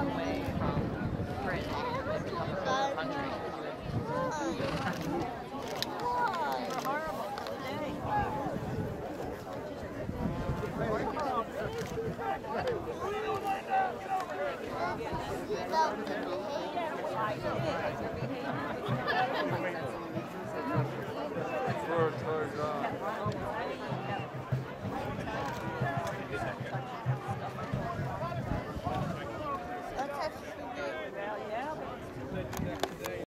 away from Britain and become a whole country. It's about the behavior.